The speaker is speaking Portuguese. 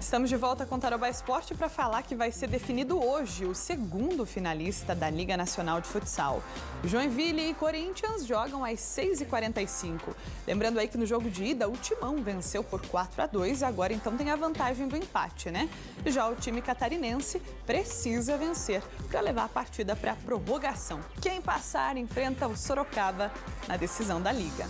Estamos de volta com o Tarobá Esporte para falar que vai ser definido hoje o segundo finalista da Liga Nacional de Futsal. Joinville e Corinthians jogam às 6h45. Lembrando aí que no jogo de ida, o Timão venceu por 4 a 2 e agora então tem a vantagem do empate, né? Já o time catarinense precisa vencer para levar a partida para a prorrogação. Quem passar enfrenta o Sorocaba na decisão da Liga.